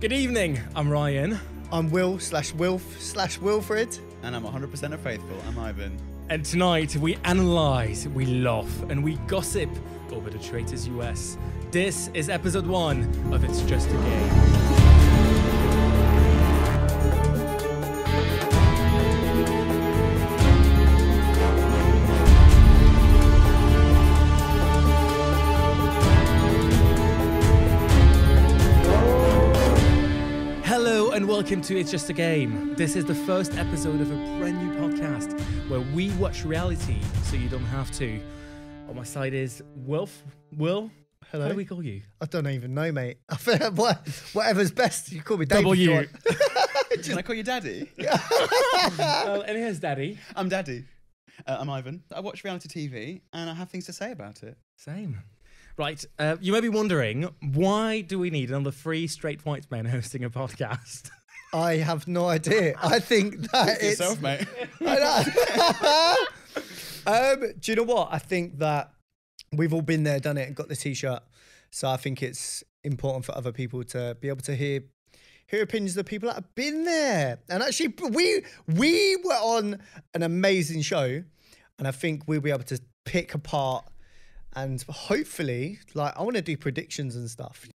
Good evening. I'm Rayan, I'm Will slash Wilf slash Wilfred. And I'm 100% a faithful. I'm Ivan. and tonight we analyze, we laugh, and we gossip over the Traitors US. This is episode one of It's Just a Game. To It's Just a Game. This is the first episode of a brand new podcast where we watch reality so you don't have to. On my side is Wilf. Will? Hello. How do we call you? I don't even know, mate. I feel like whatever's best. You call me Dave. if W. want. Can I call you Daddy? well, and here's Daddy. I'm Daddy. Uh, I'm Ivan. I watch reality TV and I have things to say about it. Same. Right. Uh, you may be wondering why do we need another three straight white men hosting a podcast? I have no idea. I think that it's. Yourself, mate. I know. um, do you know what? I think that we've all been there, done it, and got the t-shirt. So I think it's important for other people to be able to hear hear opinions of the people that have been there. And actually, we we were on an amazing show, and I think we'll be able to pick apart and hopefully, like, I want to do predictions and stuff.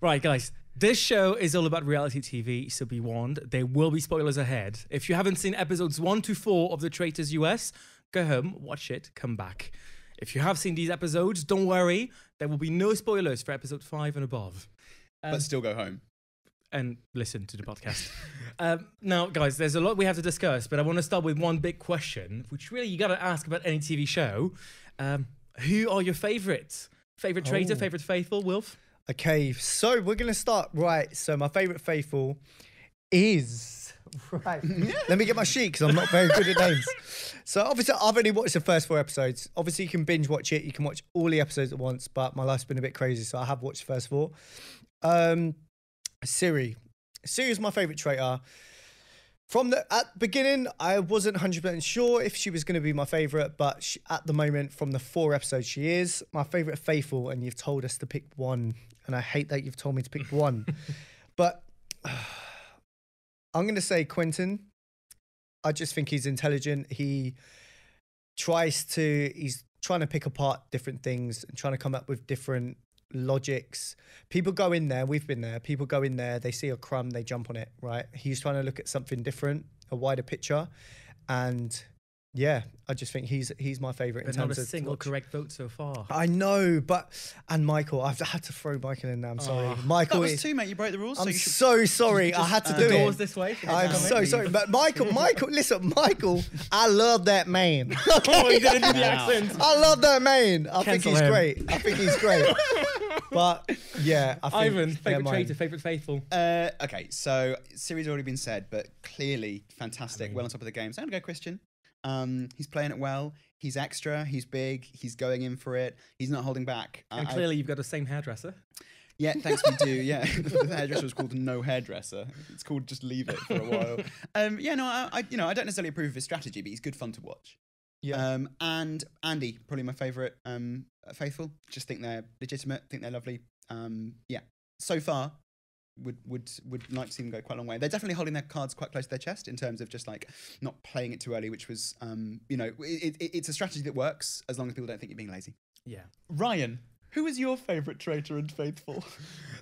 Right, guys. This show is all about reality TV, so be warned. There will be spoilers ahead. If you haven't seen episodes one to four of The Traitors US, go home, watch it, come back. If you have seen these episodes, don't worry. There will be no spoilers for episode five and above. but still go home. and listen to the podcast. um, now, guys, there's a lot we have to discuss, but I want to start with one big question, which really you got to ask about any TV show. Um, who are your favorites? Favorite traitor, Oh. favorite faithful, Wilf? Okay, so we're gonna start right. So my favorite faithful is right. Let me get my sheet because I'm not very good at names. So obviously I've only watched the first four episodes. Obviously you can binge watch it. You can watch all the episodes at once. But my life's been a bit crazy, so I have watched the first four. Um, Cirie, Cirie is my favorite traitor. From the at beginning, I wasn't 100% sure if she was going to be my favorite, but she, at the moment, from the four episodes, she is my favorite faithful. And you've told us to pick one, and I hate that you've told me to pick one. but I'm going to say Quentin. I just think he's intelligent. He tries to. He's trying to pick apart different things and trying to come up with different logics. People go in there, we've been there. People go in there, they see a crumb, they jump on it, right? He's trying to look at something different, a wider picture. And yeah, I just think he's he's my favorite in But not terms a of to single watch. correct vote so far. I know, but and Michael, I've had to throw Michael in there. I'm sorry. Oh. That Michael was is two, mate. You broke the rules. I'm so should so sorry. I had to uh, do the it. doors this way. I'm comment. so sorry, but Michael, Michael, listen, Michael, I love that man. Oh, he didn't do the accent. I love that man. I think he's him. great. I think he's great. but yeah, I think Ivan, they're favorite mine. traitor, favorite faithful. Uh, okay, so Cirie's already been said, but clearly fantastic, well on top of the game. So I'm gonna go Christian. Um, he's playing it well. He's extra. He's big. He's going in for it. He's not holding back. And I- clearly, you've got the same hairdresser. yeah, thanks. We do. Yeah, the hairdresser was called no hairdresser. It's called just leave it for a while. Um, yeah, no, I, I, you know, I don't necessarily approve of his strategy, but he's good fun to watch. Yeah. Um, and Andy, probably my favourite um, faithful. Just think they're legitimate. Think they're lovely. Um, yeah. So far, would would would like to see them go quite a long way. They're definitely holding their cards quite close to their chest in terms of just like not playing it too early, which was, um, you know, it, it, it's a strategy that works as long as people don't think you're being lazy. Yeah. Rayan, who is your favourite traitor and faithful?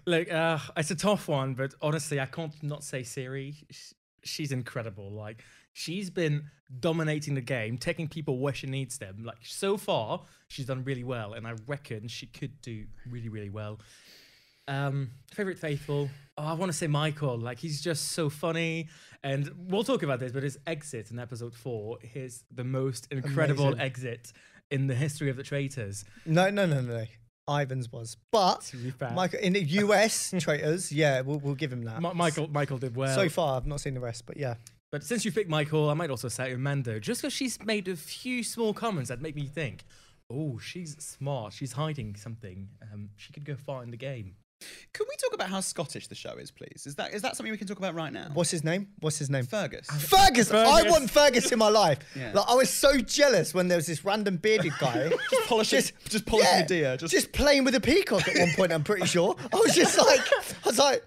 Like, uh, it's a tough one, but honestly, I can't not say Cirie. She's incredible. Like, she's been dominating the game, taking people where she needs them. Like, so far, she's done really well, and I reckon she could do really, really well. Um, favorite faithful. Oh, I want to say Michael. Like, he's just so funny, and we'll talk about this. But his exit in episode four is the most incredible Amazing. exit in the history of the traitors. No, no, no, no. Ivan's was, but To be fair, Michael in the US traitors, yeah, we'll, we'll give him that. Mi- Michael, Michael did well. So far, I've not seen the rest, but yeah. But since you picked Michael, I might also say Amanda, just because she's made a few small comments that make me think, oh, she's smart. She's hiding something. Um, she could go far in the game. Can we talk about how Scottish the show is, please? Is that is that something we can talk about right now? What's his name? What's his name? Fergus. Fergus. I Fergus. want Fergus in my life. Yeah. Like I was so jealous when there was this random bearded guy just polishing, just, polishing yeah, a deer. Just, just playing with a peacock at one point. I'm pretty sure. I was just like, I was like,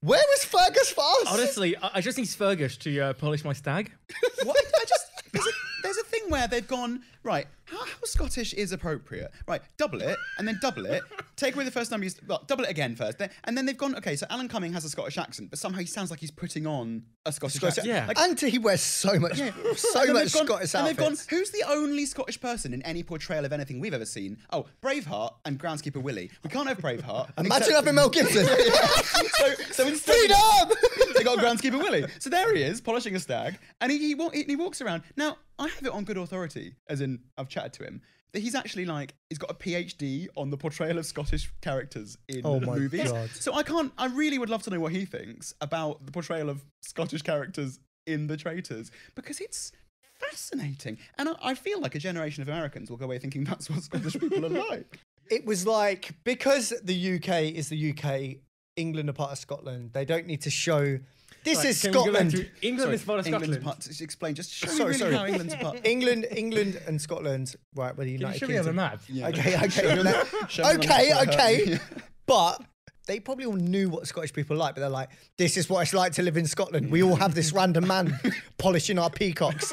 Where was Fergus for us? Honestly, I, I just need Fergus to uh, polish my stag. What? I just there's a, there's a thing where they've gone right. How, how Scottish is appropriate? Right, double it and then double it. Take away the first number. You, s- well, double it again first, then, and then they've gone. Okay, so Alan Cumming has a Scottish accent, but somehow he sounds like he's putting on a Scottish, Scottish- accent. Yeah. Like, and he wears so much, so and much gone- Scottish And they've gone, who's the only Scottish person in any portrayal of anything we've ever seen? Oh, Braveheart and Groundskeeper Willie. We can't have Braveheart. Imagine except- having Mel Gibson. so, so instead Freedom! they got Groundskeeper Willie. So there he is, polishing a stag, and he, he, he walks around. Now, I have it on good authority, as in I've chatted to him, that he's actually like, he's got a PhD on the portrayal of Scottish characters in Oh my movies. God. So I can't, I really would love to know what he thinks about the portrayal of Scottish characters in The Traitors, because it's fascinating. And I, I feel like a generation of Americans will go away thinking that's what Scottish people are like. it was like because the UK is the UK, England are part of Scotland. They don't need to show. This Right, is can we go back Scotland. England Sorry, is part of England's Scotland. part, just explain, just show Sorry, me really sorry. how England's part. England, England, and Scotland. Right, well, the Can you United show me on the map? Yeah. Okay, okay, Show me show me on the okay, map where I okay. But they probably all knew what Scottish people like, but they're like, "This is what it's like to live in Scotland. We all have this random man polishing our peacocks."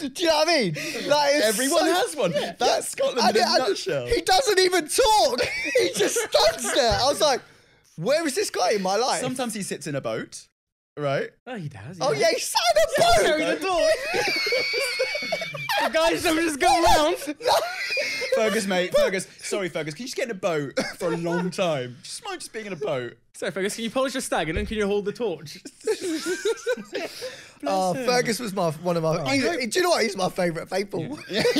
Do you know what I mean? That is Everyone so- has one. That's Scotland And in a it- and nutshell. He doesn't even talk. He just stands there. I was like, "Where is this guy in my life?" Sometimes he sits in a boat, right? Oh, he does. oh yeah, he sat in a Show boat. me the door. the guys don't just go around. Fergus, mate, Fergus. Sorry, Fergus. Can you just get in a boat for a long time? Just mind just being in a boat. Sorry, Fergus, can you polish your stag and then can you hold the torch? Oh, Fergus was my one of my. he- do you know what? He's my favourite faithful. Yeah,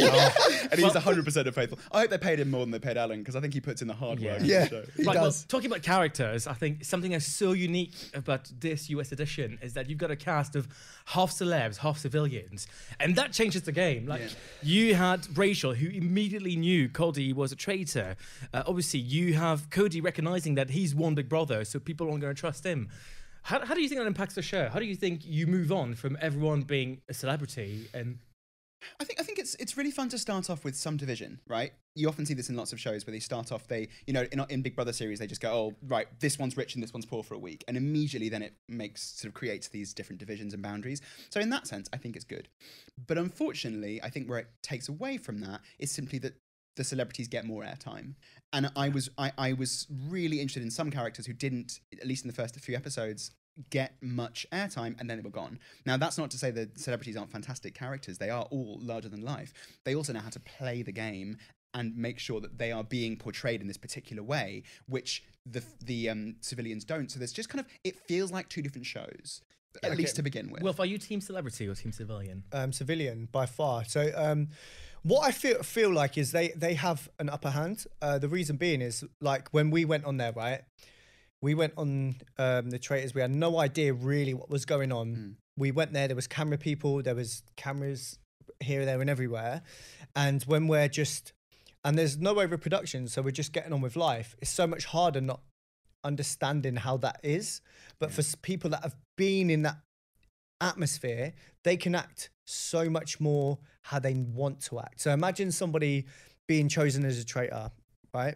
and he's 100% a faithful. I hope they paid him more than they paid Alan because I think he puts in the hard work. in the Yeah. show. He Right, well, does. talking about characters, I think something that's so unique about this US edition is that you've got a cast of half celebs, half civilians, and that changes the game. Like Yeah. you had Rachel, who immediately knew Cody was a traitor. Uh, obviously, you have Cody recognizing that he's one big brother, so people aren't going to trust him. How, how do you think that impacts the show? How do you think you move on from everyone being a celebrity and I think I think it's it's really fun to start off with some division, right? You often see this in lots of shows where they start off they you know in, in Big Brother series they just go oh right this one's rich and this one's poor for a week and immediately then it makes sort of creates these different divisions and boundaries. So in that sense I think it's good, but unfortunately I think where it takes away from that is simply that the celebrities get more airtime. And I was I, I was really interested in some characters who didn't, at least in the first few episodes, get much airtime and then they were gone. Now that's not to say that celebrities aren't fantastic characters. They are all larger than life. They also know how to play the game and make sure that they are being portrayed in this particular way, which the the um, civilians don't. So there's just kind of it feels like two different shows, at Okay. least to begin with. well, are you team celebrity or team civilian? um, civilian by far. So um, what I feel feel like is they they have an upper hand. Uh, the reason being is like when we went on there, right? We went on um, the traitors. We had no idea really what was going on. We went there. There was camera people. There was cameras here, there, and everywhere. And when we're just and there's no overproduction, so we're just getting on with life. It's so much harder not understanding how that is. But for people that have been in that atmosphere, they can act so much more how they want to act. So imagine somebody being chosen as a traitor, right?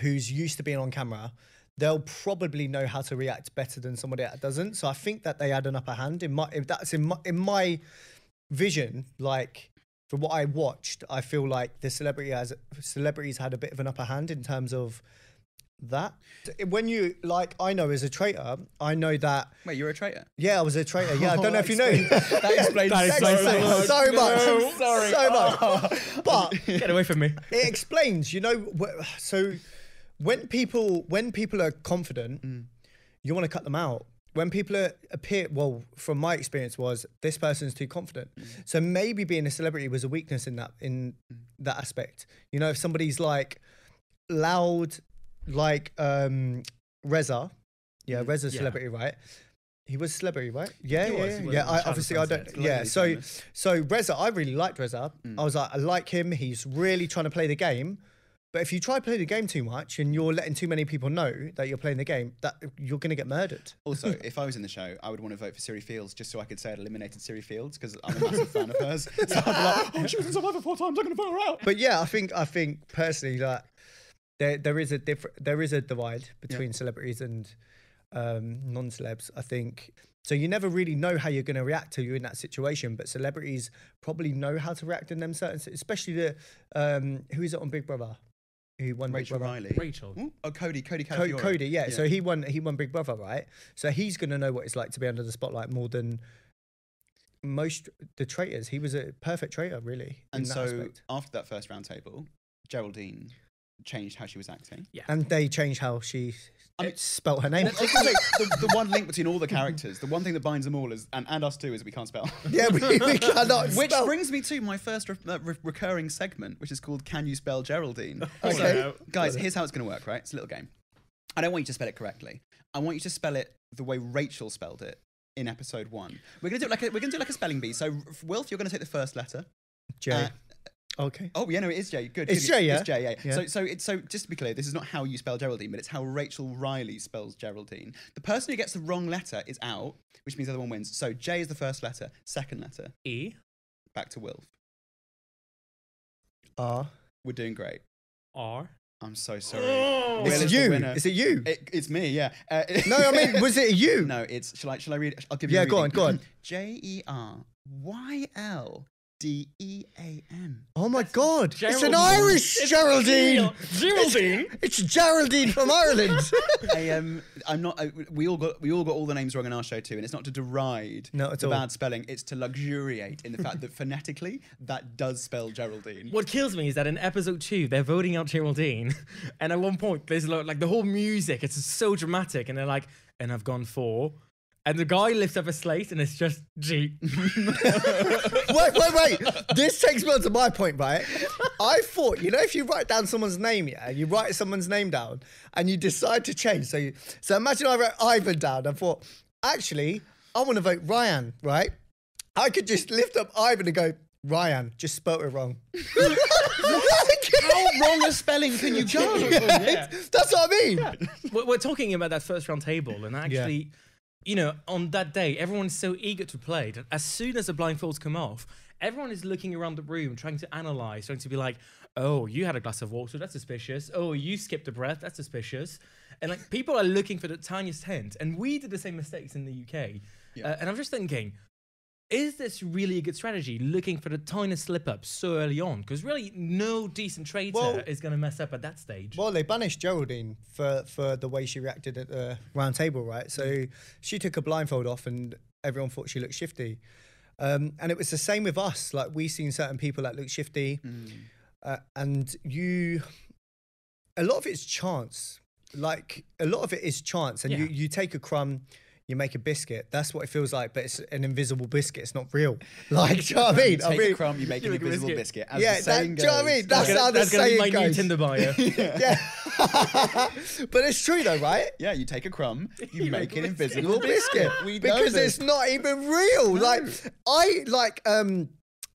Who's used to being on camera. They'll probably know how to react better than somebody that doesn't. So I think that they had an upper hand. In my, if that's in my, in my vision, like for what I watched, I feel like the celebrity has celebrities had a bit of an upper hand in terms of that. When you like, I know as a traitor, I know that Wait, you're a traitor. yeah, I was a traitor. Yeah, I don't know if you know. That explains That so explains so much. so much. No, sorry. So much. But Get away from me. it explains, you know, so when people when people are confident, Mm. you want to cut them out. When people are appear, well, from my experience was this person's too confident. Mm. So maybe being a celebrity was a weakness in that in that aspect. You know, if somebody's like loud, like um Reza, yeah, Reza's Yeah. celebrity, right? He was a celebrity, right? Yeah, He yeah, was, yeah. yeah I, obviously, I don't. Yeah, so famous. so Reza, I really liked Reza. Mm. I was like, I like him. He's really trying to play the game. But if you try to play the game too much and you're letting too many people know that you're playing the game, that you're going to get murdered. Also, if I was in the show, I would want to vote for Cirie Fields just so I could say I'd eliminated Cirie Fields because I'm a massive fan of hers. So I'd be like, oh, she was in Survivor four times. I'm going to vote her out. But yeah, I think I think personally that there there is a different there is a divide between celebrities and um, non-celebs. I think so. You never really know how you're going to react to you're in that situation. But celebrities probably know how to react in them certain, especially the um, who is it on Big Brother? Who won Rachel Big Brother? Reilly. Rachel. Ooh, oh, Cody. Cody Co- Cody, yeah. Yeah. So he won. He won Big Brother, right? So he's going to know what it's like to be under the spotlight more than most the traitors. He was a perfect traitor, really. And so aspect. after that first round table, Geraldine changed how she was acting. Yeah. and they changed how she I mean- spelt her name. I was say, the, the one link between all the characters, the one thing that binds them all is, and, and us too, is we can't spell. yeah, we, we cannot Which spell. brings me to my first re- uh, re- recurring segment, which is called "Can You Spell Geraldine?" Okay. So, guys, here's how it's going to work. Right, it's a little game. I don't want you to spell it correctly. I want you to spell it the way Rachel spelled it in episode one. We're gonna do it like a, we're gonna do like a spelling bee. So, Wilf, you're gonna take the first letter. J. Uh, okay. Oh, yeah, no, it is J. Good. It's good. J, yeah? It's J, yeah. Yeah. So, so, it's, so just to be clear, this is not how you spell Geraldine, but it's how Rachel Reilly spells Geraldine. The person who gets the wrong letter is out, which means the other one wins. So J is the first letter. Second letter, E back to Wilf. R. We're doing great. R. I'm so sorry. Oh. Will It's is the you. Is it you? It, it's me, yeah. Uh, no, I mean, was it you? no, it's. Shall I? Shall I read? I'll give you. Yeah, a go on, go on. J E R Y L D E A N. Oh my God! It's an Irish It's Geraldine. Geraldine. It's Geraldine from Ireland. I um, I'm not. I, we all got we all got all the names wrong in our show too, and it's not to deride Not at the all. bad spelling. It's to luxuriate in the fact that phonetically that does spell Geraldine. What kills me is that in episode two, they're voting out Geraldine, and at one point, there's lo- like the whole music. It's so dramatic, and they're like, "And I've gone for," and the guy lifts up a slate, and it's just G. wait, wait, wait. This takes me on to my point, right? I thought, you know, if you write down someone's name, yeah, you write someone's name down and you decide to change. So, you, so imagine I wrote Ivan down. I thought, actually, I want to vote Rayan, right? I could just lift up Ivan and go, Ryan, just spelt it wrong. How wrong a spelling can you go? Yeah. That's what I mean. we're, we're talking about that first round table, and actually, you know, on that day, everyone's so eager to play that as soon as the blindfolds come off, everyone is looking around the room, trying to analyze, trying to be like, "Oh, you had a glass of water, that's suspicious. Oh, you skipped a breath, that's suspicious." And like, people are looking for the tiniest hint, and we did the same mistakes in the UK. Yeah. Uh, and I'm just thinking. Is this really a good strategy? Looking for the tiniest slip up so early on, because really no decent trader Well- is going to mess up at that stage. Well, they banished Geraldine for, for the way she reacted at the round table, right? So she took a blindfold off and everyone thought she looked shifty. Um, and it was the same with us. Like, we seen certain people that look shifty. Uh, and you, a lot of it's chance. Like, a lot of it is chance. And you, you take a crumb, you make a biscuit. That's what it feels like, but it's an invisible biscuit. It's not real. Like, do you know what I mean? I Take mean, a crumb, you make You an make invisible biscuit. biscuit. As Yeah, the that- saying do you know what I mean? That's Gonna- how the that's gonna be saying my new. Tinder bio. yeah. but it's true though, right? Yeah, you take a crumb, you make an invisible biscuit We know because this. it's not even real. Like I like um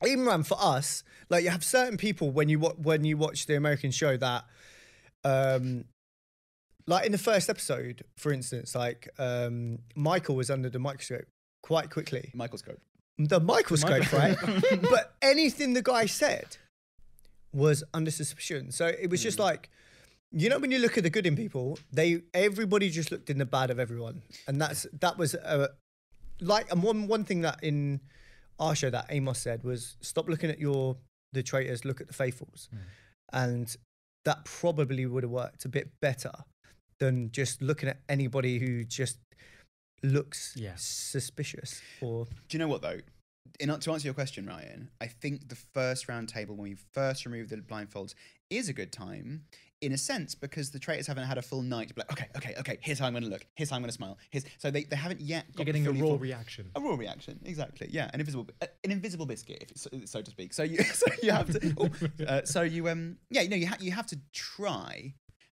Imran for us. Like you have certain people when you wa- when you watch the American show that um like in the first episode, for instance, like um Michael was under the microscope quite quickly. microscope. The microscope, right? but anything the guy said was under suspicion. So it was just like, you know, when you look at the good in people, they everybody just looked in the bad of everyone, and that's that was uh, like and one one thing that in our show that Amos said was stop looking at your the traitors, look at the faithfuls, and that probably would have worked a bit better than just looking at anybody who just looks Yeah. suspicious or Do you know what though? In, to answer your question, Rayan, I think the first round table when we first removed the blindfolds is a good time in a sense because the traitors haven't had a full night to be like, okay, okay, okay, here's how I'm going to look, here's how I'm going to smile. Here's so they, they haven't yet. You're getting a fully raw full- reaction. A raw reaction, exactly. Yeah, an invisible, uh, an invisible biscuit, if so, so to speak. So you, so you have to. oh, uh, so you, um, yeah, you know, you ha- you have to try,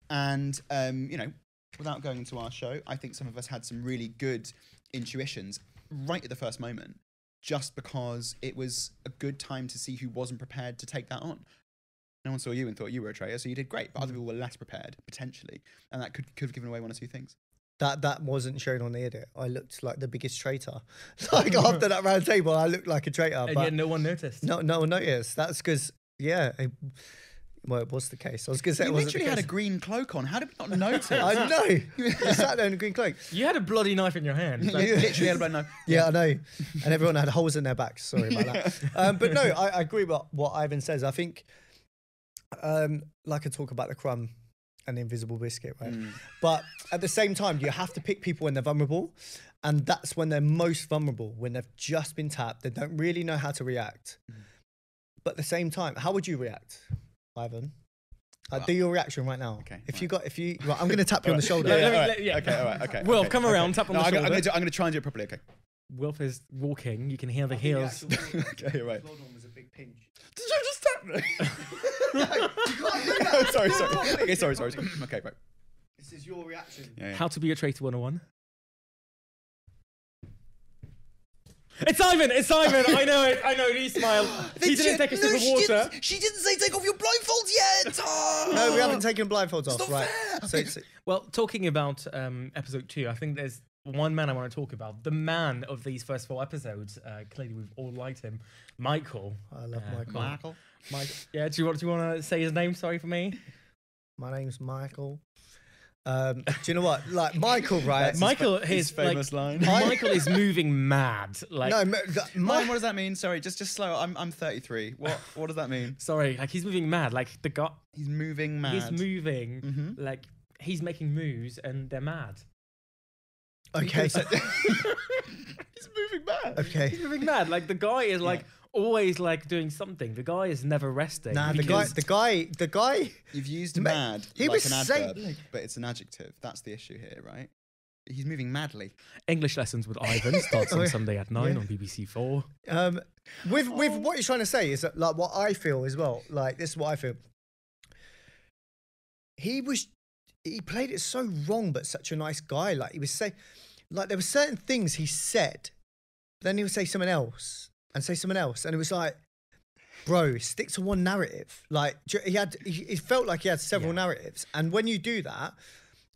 and um, you know, without going into our show, I think some of us had some really good intuitions right at the first moment, just because it was a good time to see who wasn't prepared to take that on. No one saw you and thought you were a traitor, so you did great. But other people were less prepared, potentially, and that could could have given away one or two things. that that wasn't shown on the edit. I looked like the biggest traitor. like after that round table, I looked like a traitor. And but yet no one noticed. no, no one noticed. That's because yeah, I- Well, it was the case. I was going to say You literally had a green cloak on. How did we not notice? I know. you sat there in a green cloak. You had a bloody knife in your hand. Like, You literally had a no. Yeah, I know. And everyone had holes in their backs. Sorry about that. Um, but no, I, I agree with what Ivan says. I think, um, like I talk about the crumb and the invisible biscuit, right? Mm. But at the same time, you have to pick people when they're vulnerable. And that's when they're most vulnerable, when they've just been tapped. They don't really know how to react. Mm. But at the same time, how would you react, Ivan? Uh, do your reaction right now. okay, If right. you got, if you, right, I'm going to tap you on the shoulder. Let- Yeah, let me- all right. yeah. Okay, all right, okay. Will, okay, come okay. around, tap on no, the I'm gonna- shoulder. gonna, I'm gonna try and do it properly. Okay. Wilf is walking. You can hear the heels. okay, right. Hold was a big pinch. Did you just tap me? no, sorry, sorry. Okay, sorry, sorry. sorry. Okay, right. This is your reaction. Yeah, yeah. How to be a traitor 101. It's Ivan! It's Ivan! I know it! I know it! He smiled. He didn't take a sip of water. She didn't say take off your blindfolds yet. Oh. No, we haven't taken blindfolds off. not right. fair. So it's, Well, talking about um, episode two, I think there's one man I want to talk about. The man of these first four episodes. Uh, clearly, we've all liked him. Michael. I love Uh, Michael. Michael. Michael. Yeah, do you, want, do you want to say his name? Sorry for me. My name's Michael. Um, do you know what? Like Michael, right? Michael, his his, like, famous line. Michael is moving mad. Like, no, m- th- Mine, what does that mean? Sorry, just just slow. I'm I'm 33. What what does that mean? sorry, like he's moving mad. Like the guy, He's moving mad. he's moving. Mhm. Like he's making moves, and they're mad. okay. he's moving mad. okay. He's moving mad. Like the guy is like always like doing something. The guy is never resting. Nah, the guy, the guy, the guy. You've used Ma- mad he like was an saying- but it's an adjective. That's the issue here, right? He's moving madly. English lessons with Ivan starts Oh, on. Sunday at nine Yeah. on BBC Four. Um, with with what you're trying to say is that like what I feel as well. Like this is what I feel. He was, he played it so wrong, but such a nice guy. Like he was say, like there were certain things he said, but then he would say something else and say something else, and it was like, bro, stick to one narrative. Like he had, he, it felt like he had several Yeah. narratives, and when you do that,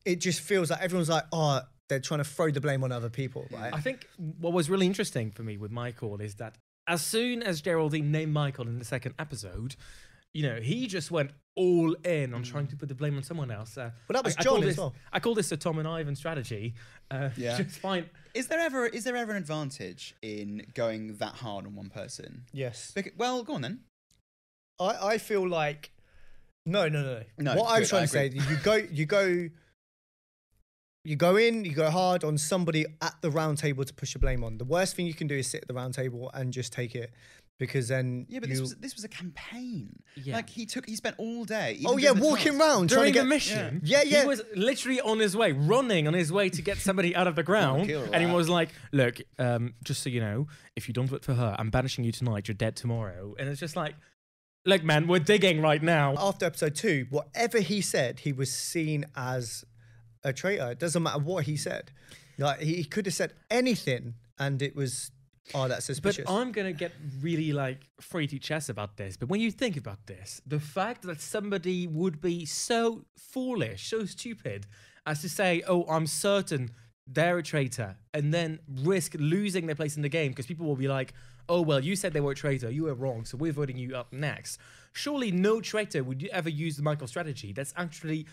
it just feels like everyone's like, oh, they're trying to throw the blame on other people, right? I think what was really interesting for me with Michael is that as soon as Geraldine named Michael in the second episode, you know, he just went all in on trying to put the blame on someone else. Uh, Well, that was I, I call John as this, well. I call this a Tom and Ivan strategy. Uh, Yeah. Just fine. Is there ever is there ever an advantage in going that hard on one person? yes. Bec- well, go on then. I, I feel like no, no, no. No, what I was good, I trying to say, you go, you go, you go in, you go hard on somebody at the round table to push the blame on. The worst thing you can do is sit at the round table and just take it, because then Yeah, but you. this was this was a campaign. Yeah. Like he took he spent all day. even oh yeah, during the walking task- round trying During to the get. mission, Yeah, yeah. he was literally on his way, running on his way to get somebody out of the ground, kill and he that. was like, "Look, um, just so you know, if you don't vote for her, I'm banishing you tonight. You're dead tomorrow." And it's just like, "Look, man, we're digging right now." After episode two, whatever he said, he was seen as a traitor. It doesn't matter what he said. Like he, he could have said anything, and it was, oh, that's suspicious. But. I'm gonna get really like free to chest about this. But when you think about this, the fact that somebody would be so foolish, so stupid, as to say, "Oh, I'm certain they're a traitor," and then risk losing their place in the game because people will be like, "Oh, well, you said they were a traitor. You were wrong, so we're voting you up next." Surely, no traitor would ever use the Michael strategy. That's actually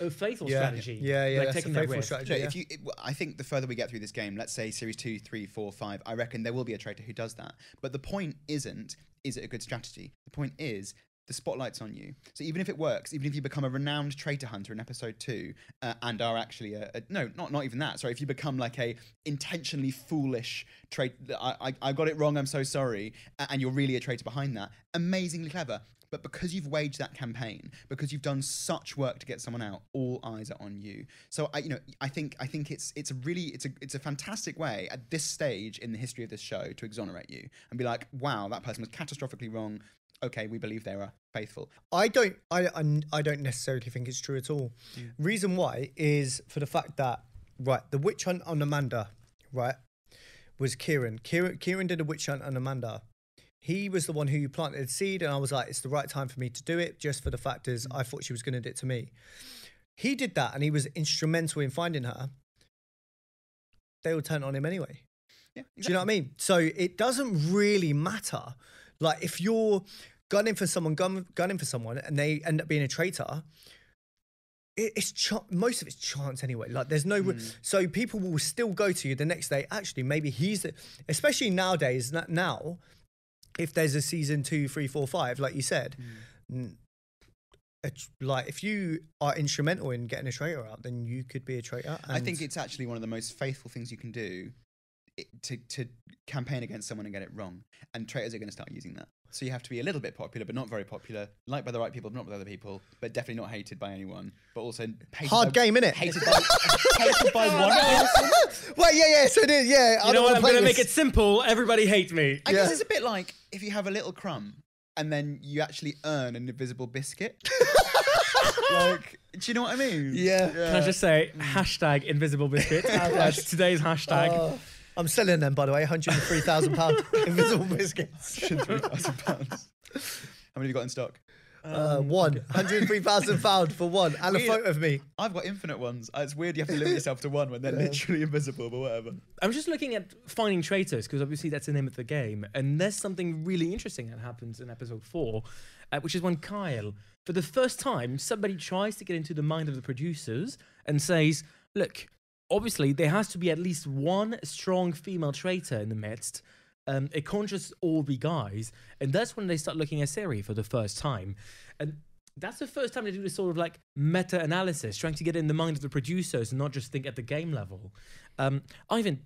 a faithful Yeah, strategy. yeah, yeah, Like that's a taking that faithful risk. strategy. Look, yeah. if you, it, I think the further we get through this game, let's say series two, three, four, five, I reckon there will be a traitor who does that. But the point isn't, is it a good strategy? The point is, the spotlight's on you. So even if it works, even if you become a renowned traitor hunter in episode two, uh, and are actually a, a no, not not even that. Sorry, if you become like a intentionally foolish traitor, I, I I got it wrong. I'm so sorry, and you're really a traitor behind that. Amazingly clever. But because you've waged that campaign, because you've done such work to get someone out, all eyes are on you. So I, you know, I think I think it's it's a really it's a it's a fantastic way at this stage in the history of this show to exonerate you and be like, wow, that person was catastrophically wrong. Okay, we believe they were faithful. I don't. I, I I don't necessarily think it's true at all. Mm. Reason why is for the fact that right, the witch hunt on Amanda, right, was Kieran. Kieran Kieran did a witch hunt on Amanda. He was the one who planted the seed, and I was like, it's the right time for me to do it, just for the fact is I thought she was going to do it to me. He did that, and he was instrumental in finding her. They will turn on him anyway. Yeah, Do you know what I mean? So it doesn't really matter. Like if you're gunning for someone, gun, gunning for someone, and they end up being a traitor. It's ch- most of it's chance anyway. Like there's no, hmm. so people will still go to you the next day. Actually, maybe he's, the, especially nowadays. Now, if there's a season two, three, four, five, like you said, mm. tr- like if you are instrumental in getting a traitor out, then you could be a traitor. I think it's actually one of the most faithful things you can do to to campaign against someone and get it wrong. And traitors are going to start using that. So you have to be a little bit popular, but not very popular, liked by the right people, but not by other people, but definitely not hated by anyone, but also hated hard by, game, innit? Hated by, hated by one person. Well, yeah, yeah. So it is, yeah. I You know don't what? wanna I'm play gonna make it simple. Everybody hates me. I Yeah. guess it's a bit like if you have a little crumb and then you actually earn an invisible biscuit. like, do you know what I mean? Yeah. Can I just say mm. hashtag invisible biscuit? That's today's hashtag. Oh. I'm selling them, by the way. 103,000 pound invisible biscuits. £3,000. How many have you got in stock? Uh, one. 103,000 pound for one, and a photo of me. I've got infinite ones. Uh, It's weird you have to limit yourself to one when they're literally invisible, but whatever. I'm just looking at finding traitors because obviously that's the name of the game, and there's something really interesting that happens in episode four, uh, which is when Kyle, for the first time, somebody tries to get into the mind of the producers and says, "Look, obviously there has to be at least one strong female traitor in the midst. Um, it can't just all be guys." And that's when they start looking at Cirie for the first time, and. That's the first time they do this sort of like meta analysis, trying to get in the mind of the producers and not just think at the game level. Um, Ivan,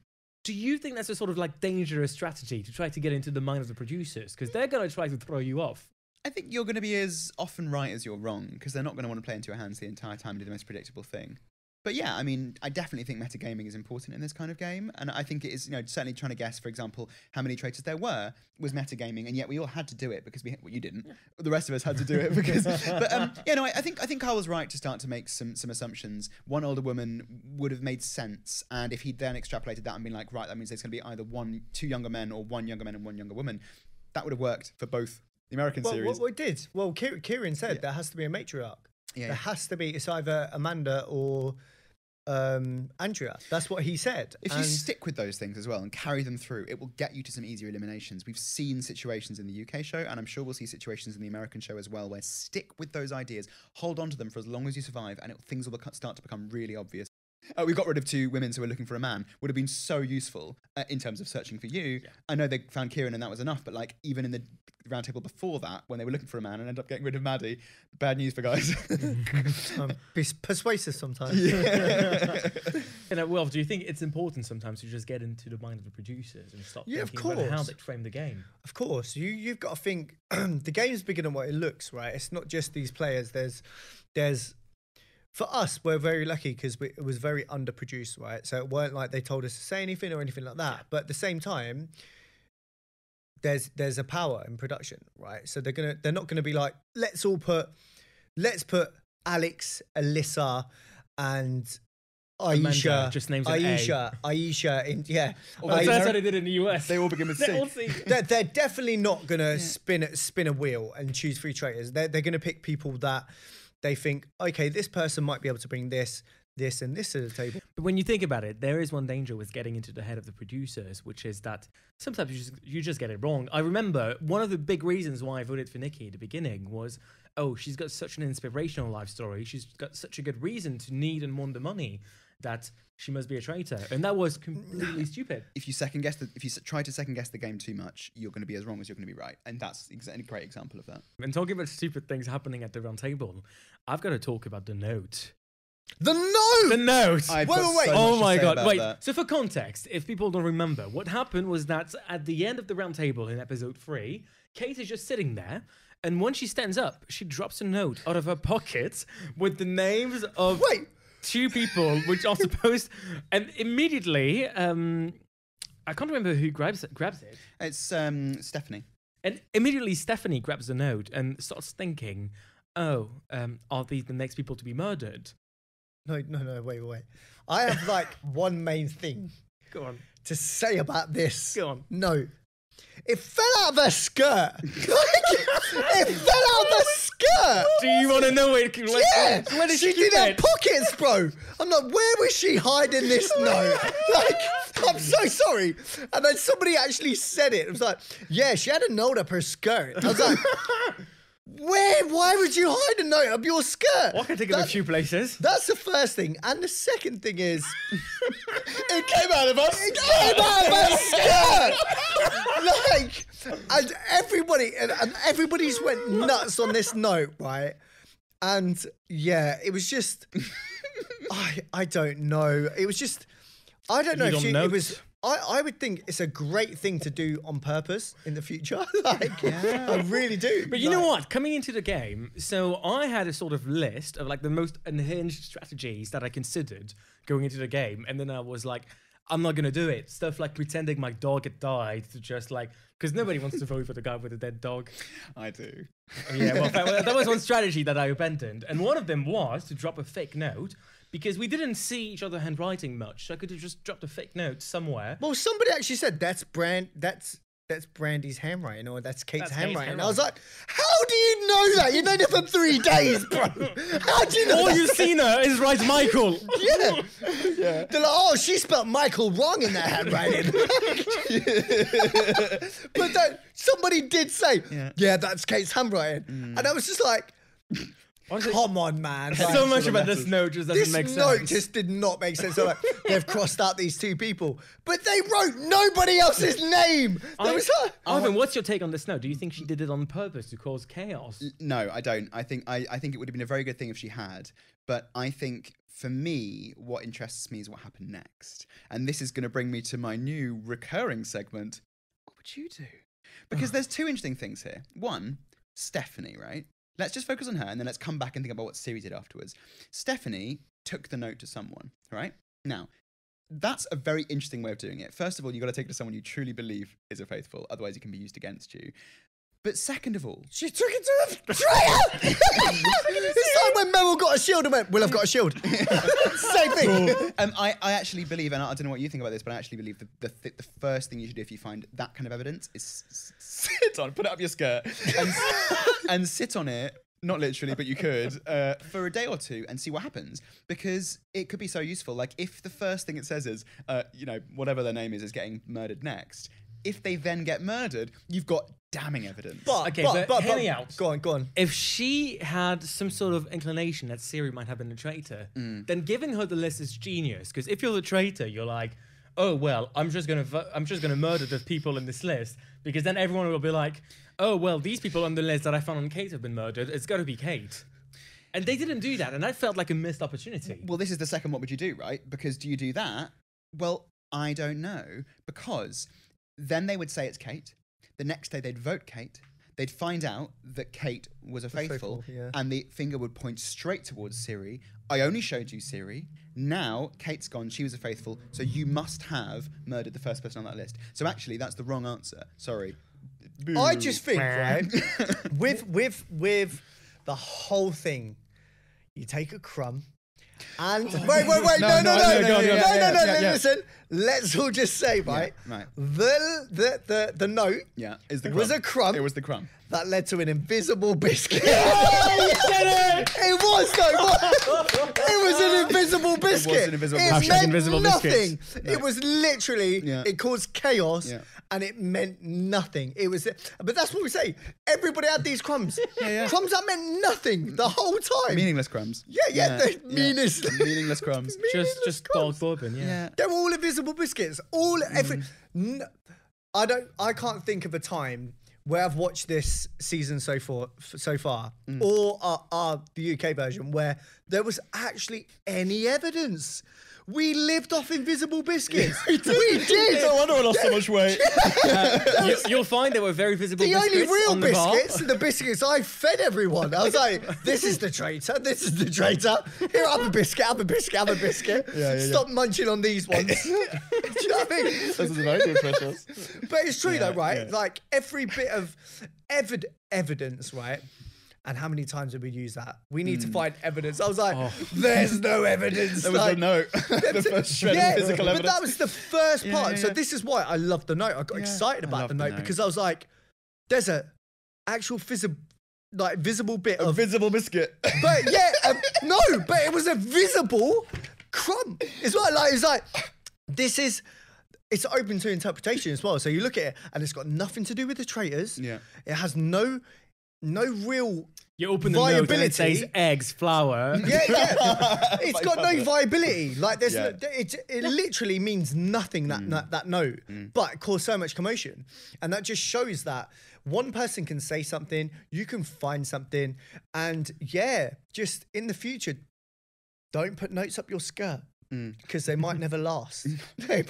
do you think that's a sort of like dangerous strategy to try to get into the mind of the producers because they're going to try to throw you off? I think you're going to be as often right as you're wrong because they're not going to want to play into your hands the entire time and do the most predictable thing. But yeah, I mean, I definitely think metagaming is important in this kind of game, and I think it is, you know, certainly trying to guess, for example, how many traitors there were was metagaming, and yet we all had to do it because we, well, you didn't, the rest of us had to do it because, but um, yeah, no, I, I think I think Carl was right to start to make some some assumptions. One older woman would have made sense, and if he'd then extrapolated that and been like, right, that means there's going to be either one, two younger men, or one younger man and one younger woman, that would have worked for both the American Well, series. what we did, well, Ki- Kieran said there has to be a matriarch. Yeah, There yeah. has to be, it's either Amanda or um, Andrea. That's what he said. If you stick with those things as well and carry them through, it will get you to some easier eliminations. We've seen situations in the UK show, and I'm sure we'll see situations in the American show as well, where stick with those ideas, hold on to them for as long as you survive, and it, things will start to become really obvious. Uh, we got rid of two women who were looking for a man. Would have been so useful uh, in terms of searching for you. I know they found Kieran and that was enough, but like even in the roundtable before that, when they were looking for a man and ended up getting rid of Maddie, bad news for guys. um, be persuasive sometimes. You know, well, do you think it's important sometimes to just get into the mind of the producers and stop Yeah, of thinking about how course. they frame the game? Of course, you you've got to think the game's bigger than what it looks, right? It's not just these players. There's there's for us, we're very lucky because it was very underproduced, right? So it weren't like they told us to say anything or anything like that. But at the same time, there's there's a power in production, right? So they're gonna they're not gonna be like let's all put let's put Alex, Alyssa, and Aisha, just names an A. Aisha, Aisha, in yeah. Well, Aisha- that's how they did it in the US. they all begin with They all C. see- they're, they're definitely not gonna spin a- spin a wheel and choose three traitors. They're they're gonna pick people that they think, okay, this person might be able to bring this, this, and this to the table. But when you think about it, there is one danger with getting into the head of the producers, which is that sometimes you just, you just get it wrong. I remember one of the big reasons why I voted for Nikki at the beginning was, oh, she's got such an inspirational life story. She's got such a good reason to need and want the money that she must be a traitor. And that was completely stupid. if you second guess the, if you try to second guess the game too much, you're going to be as wrong as you're going to be right, and that's a great example of that. And talking about stupid things happening at the round table, I've got to talk about the note. The note. The note! I've Wait, wait, wait. so oh my god! Wait. that. So for context, if people don't remember, what happened was that at the end of the round table in episode three, Kate is just sitting there, and when she stands up, she drops a note out of her pocket with the names of Wait. Two people, which are supposed, and immediately, um, I can't remember who grabs it, grabs it, It's um, Stephenie. and immediately Stephenie grabs the note and starts thinking, "Oh, um, are these the next people to be murdered?" No, no, no. Wait, wait. I have like one main thing Go on, to say about this. go on. No. It fell out of her skirt. it fell out of her skirt. Do you want to know where? it- Where, Yeah, where did she keep did it? pockets, bro. I'm like, where was she hiding this note? Like, I'm so sorry. And then somebody actually said it. It was like, yeah, she had a note up her skirt. I was like, where? Why would you hide a note up your skirt? Well, I can take it a That- few places. That's the first thing. And the second thing is, It came out of us. it came out of my skirt. like, and everybody, and, and everybody's went nuts on this note, right? And yeah, it was just, I, I don't know. It was just, I don't know You if don't she, know. it was. I, I would think it's a great thing to do on purpose in the future. like, I really do. But you know what? Coming into the game, so I had a sort of list of like the most unhinged strategies that I considered going into the game, and then I was like, I'm not gonna do it. Stuff like pretending my dog had died to just like, because nobody wants to vote for the guy with a dead dog. I do. Yeah, well, that, that was one strategy that I abandoned, and one of them was to drop a fake note because we didn't see each other handwriting much. So I could have just dropped a fake note somewhere. Well, somebody actually said that's brand. That's that's Brandi's handwriting, or that's Kate's That's Kate's handwriting. I was like, how do you know that? You've known her for three days, bro. How do you know? All that? you've seen her is right, Michael. Yeah. yeah. They're like, oh, she spelled Michael wrong in that handwriting. but then somebody did say, yeah, Yeah. that's Kate's handwriting. Mm. And I was just like, Honestly, come on, man. Like, so much about this letters. note just doesn't this make sense. note just did not make sense. So like, they've crossed out these two people, but they wrote nobody else's name. There I- was like, Ivan, what's your take on this note? Do you think she did it on purpose to cause chaos? No, I don't. I think I, I think it would have been a very good thing if she had. But I think for me, what interests me is what happened next. And this is going to bring me to my new recurring segment. What would you do? Because there's two interesting things here. One, Stephenie, right? Let's just focus on her and then let's come back and think about what Cirie did afterwards. Stephenie took the note to someone, right? Now, that's a very interesting way of doing it. First of all, you've got to take it to someone you truly believe is a faithful, otherwise, it can be used against you. But second of all, she took it to a traitor. it's like when Meryl got a shield and went, well, I've got a shield. Same thing. um, I, I actually believe, and I don't know what you think about this, but I actually believe the, the, th- the first thing you should do if you find that kind of evidence is s- s- sit on, put it up your skirt, and, s- and sit on it. Not literally, but you could uh, for a day or two and see what happens because it could be so useful. Like if the first thing it says is, uh, you know, whatever their name is, is getting murdered next. If they then get murdered, you've got damning evidence. But, Okay, but, but but, hear but- me out. Go on, go on. If she had some sort of inclination that Cirie might have been a traitor, mm. then giving her the list is genius. Because if you're the traitor, you're like, oh well, I'm just gonna, I'm just gonna murder the people in this list. Because then everyone will be like, oh well, these people on the list that I found on Kate have been murdered. It's got to be Kate. And they didn't do that, and that felt like a missed opportunity. Well, this is the second. What would you do, right? Because do you do that? Well, I don't know. Because then they would say it's Kate. The next day they'd vote Kate. They'd find out that Kate was a faithful, faithful, yeah. and the finger would point straight towards Cirie. I only showed you Cirie. Now Kate's gone. She was a faithful, so you must have murdered the first person on that list. So actually, that's the wrong answer. Sorry. I just think, right, with with with the whole thing, you take a crumb. And wait, wait, wait! No, no, no, no, no, no, no, no, no, yeah, no, yeah, yeah. Listen, let's all just say, right? right. The the the the note Yeah, is the It crumb. was a crumb. It was the crumb. that led to an invisible biscuit. it! It was though. It was, it was an invisible biscuit. an invisible It biscuit. meant Hashtag invisible nothing. biscuits. It was literally. Yeah. It caused chaos, Yeah. And it meant nothing. It was. But that's what we say. Everybody had these crumbs. yeah. Crumbs that meant nothing the whole time. Meaningless crumbs. Yeah, yeah, the meanest- Meaningless crumbs. Just, Meaningless just crumbs. dog bourbon, yeah. Yeah. They're all invisible biscuits. All every. Mm. N- I don't. I can't think of a time where I've watched this season so far, so far, Mm. or uh, uh, the UK version where there was actually any evidence. We lived off invisible biscuits. we did. Oh, no wonder I lost so much weight. Uh, you, you'll find there were very visible The only biscuits real on the biscuits are the biscuits I fed everyone. I was like, this is the traitor, this is the traitor. Here, have a biscuit, have a biscuit, have a biscuit. Yeah, yeah, Stop munching on these ones. Do you know what I mean? this is very good, Precious. But it's true though, right? yeah. Like every bit of evid- evidence, right? And how many times did we use that? We need to find evidence. I was like, there's no evidence. There was like, no note. the first shred yeah, of physical but that was the first Yeah, part. yeah, So this is why I love the note. I got excited about the the note, note. because I was like, there's a actual visible, like visible bit a of, visible biscuit. but yeah, um, no, but it was a visible crumb. It's not like it's like this is it's open to interpretation as well. So you look at it, and it's got nothing to do with the traitors. Yeah. It has no no real You open the note and it says Viability. eggs, flour. yeah, yeah. it's Like got no viability. Like there's, Yeah. no, it, it literally means nothing that, mm. that that note, mm. but it caused so much commotion, and that just shows that one person can say something, you can find something, and yeah, just in the future, don't put notes up your skirt mm. because they might never last. They-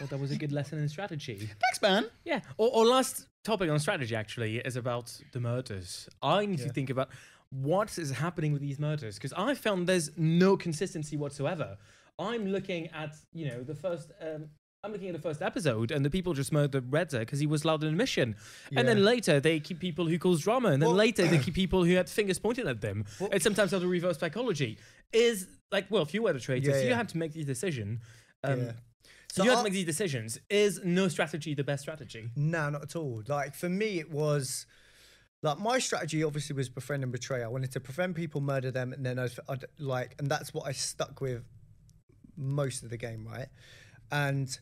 Well, that was a good lesson in strategy. Thanks, man. Yeah. Or, or last topic on strategy actually is about the murders. I need Yeah. to think about what is happening with these murders because I found there's no consistency whatsoever. I'm looking at you know the first. Um, I'm looking at the first episode, and the people just murdered Redder because he was loud in a mission. And then later they keep people who cause drama, and then Well- later they keep people who had fingers pointed at them. and sometimes have the reverse psychology. Is like, well, if you were the traitor, Yeah, so you yeah. had to make these decision. Um, Yeah. So you have to make these decisions. Is no strategy the best strategy? No, not at all. Like for me, it was like my strategy obviously was befriend and betray. I wanted to prevent people, murder them, and then I'd, I'd like, and that's what I stuck with most of the game, right? And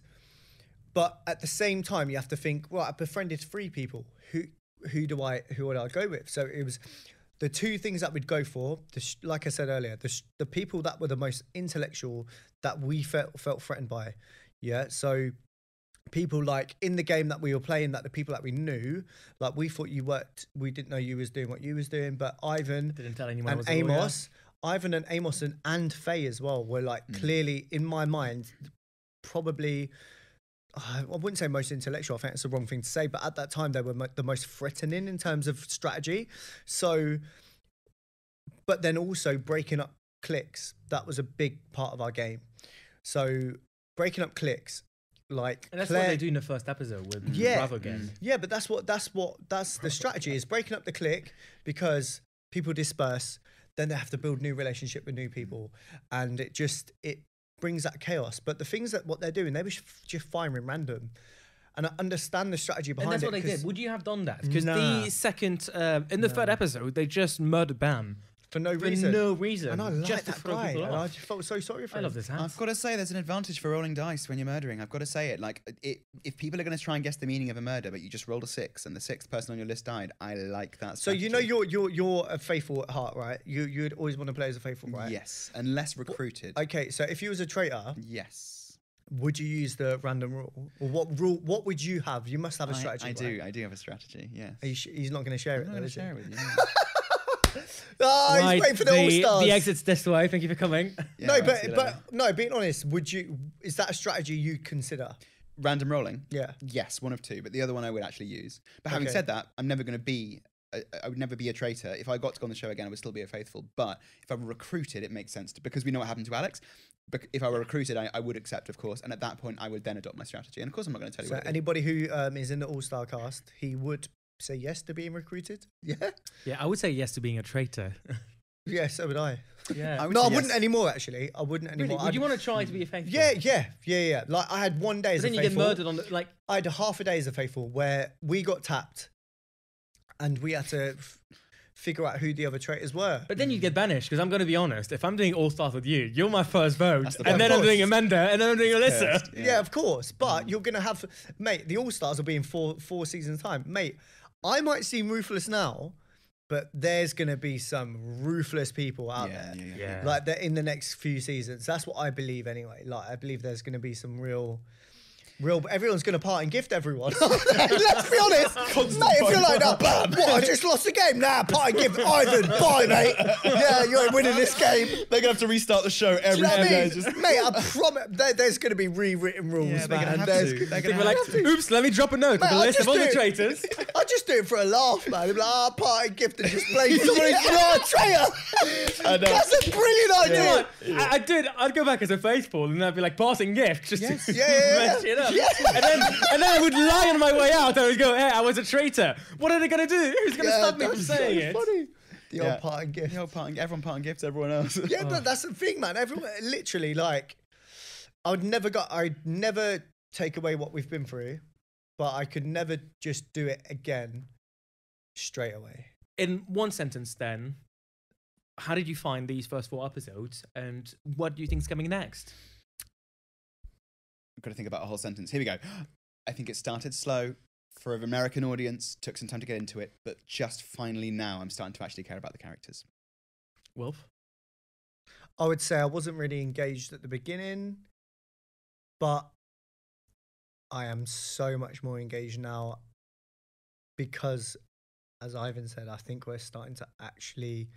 but at the same time, you have to think, well, I befriended three people. Who who do I who would I go with? So it was the two things that we'd go for. The like I said earlier, the the people that were the most intellectual that we felt felt threatened by. Yeah, so people like in the game that we were playing that the people that we knew like we thought you worked we didn't know you was doing what you was doing but ivan Didn't tell anyone. And was a lawyer. amos ivan and amos and, and faye as well were like hmm. clearly in my mind probably I wouldn't say most intellectual. I think it's the wrong thing to say, but at that time they were mo- the most threatening in terms of strategy. So, but then also breaking up clicks that was a big part of our game. So breaking up clicks, like And that's Claire- what they do in the first episode with Yeah. Bravo gang. yeah, but that's what that's what that's the strategy is breaking up the clique because people disperse, then they have to build new relationship with new people, and it just it brings that chaos. But the things that what they're doing, they were sh- just firing random, and I understand the strategy behind it. And behind that's it. what they 'cause did. Would you have done that? Because Nah. the second, um, in the third episode, they just murdered Bam for no for reason. no reason. and I like just to that throw guy, people and I just felt so sorry for I him. love this house. I've got to say, there's an advantage for rolling dice when you're murdering. I've got to say it. Like, it, if people are going to try and guess the meaning of a murder, but you just rolled a six and the sixth person on your list died, I like that. So you know you're you're you're a faithful at heart, right? You you'd always want to play as a faithful, right? Yes, unless recruited. Okay, so if you was a traitor, yes. would you use the random rule, or what rule? What would you have? You must have a strategy. I, right? do. I do have a strategy. Yes. Are you sh- he's not going to share I'm it. not though, going to share it with you. Oh, he's Right, waiting for the, all stars. the exit's this way. Thank you for coming. Yeah, no, right, but but no. Being honest, would you? Is that a strategy you'd consider? random rolling. Yeah. Yes, one of two, but the other one I would actually use. But having Okay. said that, I'm never going to be. I I would never be a traitor. If I got to go on the show again, I would still be a faithful. But if I were recruited, it makes sense to, because we know what happened to Alex. But if I were recruited, I, I would accept, of course. And at that point, I would then adopt my strategy. And of course, I'm not going to tell you So what. anybody who um, is in the All Star cast, he would say yes to being recruited. Yeah. Yeah, I would say yes to being a traitor. Yeah. So would I. yeah. I would No, I say wouldn't anymore. Actually, I wouldn't Really? anymore. Would you I'd- want to try to be a faithful? Yeah, yeah, yeah, yeah. Like I had one day But as then a you get murdered on the like. I had a half a day as a faithful where we got tapped, and we had to f- figure out who the other traitors were. But then you get banished because I'm going to be honest. If I'm doing all stars with you, you're my first vote, the and then I'm doing. Amanda, and then I'm doing Alyssa. Cursed, yeah. of course. But you're gonna have, mate. The All Stars will be in four four seasons time, mate. I might seem ruthless now, but there's gonna be some ruthless people out Yeah, there. yeah, yeah. Yeah. Like that in the next few seasons. That's what I believe anyway. Like I believe there's gonna be some real. Real, everyone's gonna part and gift everyone. Let's be honest, mate. If you're like, that, bam, what? I just lost the game. Nah, part and gift Ivan. Bye, mate. Yeah, you ain't winning this game. They're going to have to restart the show Do every you know what I mean? Just, Mate, I promise there, there's going to be rewritten rules, Yeah, man. have There's- to. They're gonna have like, to. "Oops, let me drop a note with Mate, the I list of just all do the it- traitors." I just do it for a laugh, man. I'm like, ah, party gift and just blame someone who's not a traitor. I. That's a brilliant idea. know what? I, I did. I'd go back as a faithful, and I'd be like passing gift, just Yes. to Yeah, yeah, yeah. mess it up. Yeah. And then, and then I would lie on my way out. I would go, "Hey, I was a traitor. What are they gonna do? Who's gonna Yeah, stop me from saying so it?" Funny. The Yeah. old party gift. You know, parting, everyone parting gifts, everyone else. Yeah, but that's the thing, man. Everyone, literally, like, I would never got, I'd never take away what we've been through, but I could never just do it again straight away. In one sentence, then, how did you find these first four episodes, and what do you think's coming next? I've got to think about a whole sentence. Here we go. I think it started slow for an American audience, took some time to get into it, but just finally now I'm starting to actually care about the characters. Wilf. I would say I wasn't really engaged at the beginning, but I am so much more engaged now because, as Ivan said, I think we're starting to actually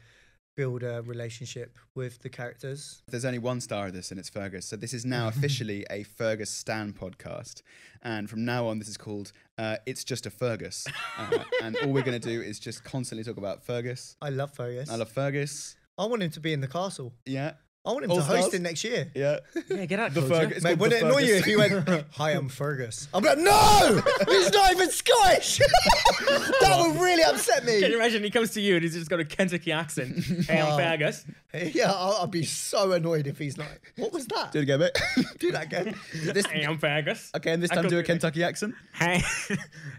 build a relationship with the characters. There's only one star of this, and it's Fergus. So this is now officially a Fergus Stan podcast, and from now on, this is called uh, "It's Just a Fergus," uh, and all we're going to do is just constantly talk about Fergus. I love Fergus. I love Fergus. I want him to be in the castle. Yeah, I want him All to host stars? it next year. yeah. Yeah, get out, The Fergus. It's Mate, would the it annoy you if he went, Hi, I'm Fergus? I'm like, No! He's not even Scottish! that would really upset me. Can you imagine he comes to you and he's just got a Kentucky accent? Hey, I'm Oh. Fergus. Yeah, I'll, I'll be so annoyed if he's not. What was that? Do it again, mate. Do that again. this, Hey, I'm Fergus. okay, and this time do a do it. Kentucky accent. Hey,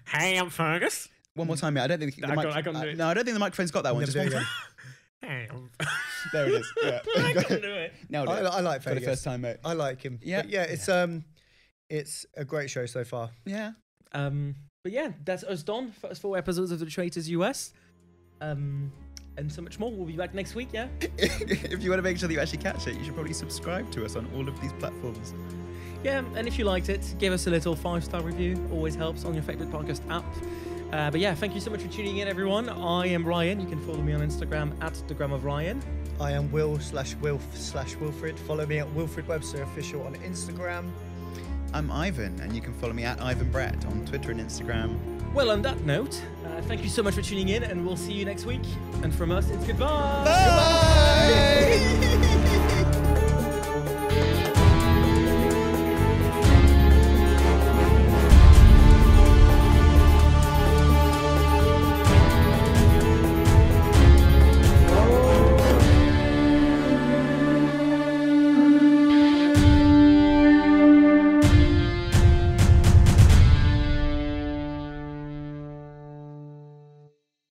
hey, I'm Fergus. One more time, mate. I don't think the I mic- can't- I can't do uh, it. No, I don't think the microphone's got that one. Just do one it time. Hey, I'm... There it is. Yeah. I can't do it. Nailed it. I, I like For the first time, mate. I like him. Yeah. But yeah, it's um, it's a great show so far. Yeah. Um, but yeah, that's us done. First four episodes of The Traitors US. Um, and so much more. We'll be back next week, yeah? if you want to make sure that you actually catch it, you should probably subscribe to us on all of these platforms. Yeah, and if you liked it, give us a little five star review. Always helps on your favorite podcast app. Uh, but yeah, thank you so much for tuning in, everyone. I am Rayan. You can follow me on Instagram at the Gram of Rayan. I am Will slash Wilf slash Wilfred. Follow me at Wilfred Webster Official on Instagram. I'm Ivan, and you can follow me at Ivan Brett on Twitter and Instagram. Well, on that note, uh, thank you so much for tuning in, and we'll see you next week. And from us, it's goodbye. Bye!